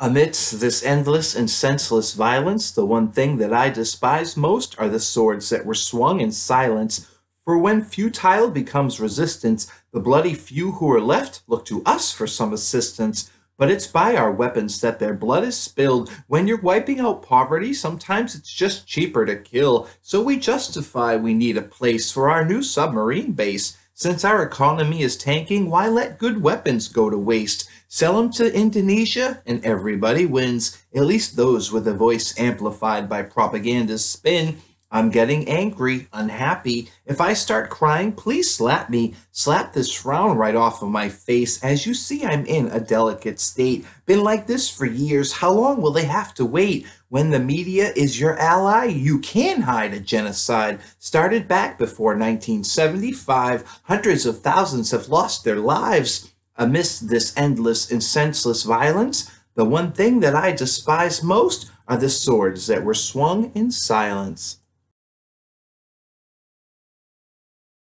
Amidst this endless and senseless violence, the one thing that I despise most are the swords that were swung in silence. For when futile becomes resistance, the bloody few who are left look to us for some assistance. But it's by our weapons that their blood is spilled. When you're wiping out poverty, sometimes it's just cheaper to kill. So we justify we need a place for our new submarine base. Since our economy is tanking, why let good weapons go to waste? Sell them to Indonesia and everybody wins, at least those with a voice amplified by propaganda's spin. I'm getting angry, unhappy. If I start crying, please slap me. Slap this frown right off of my face. As you see, I'm in a delicate state. Been like this for years. How long will they have to wait? When the media is your ally, you can hide a genocide. Started back before 1975, hundreds of thousands have lost their lives. Amidst this endless and senseless violence, the one thing that I despise most are the swords that were swung in silence.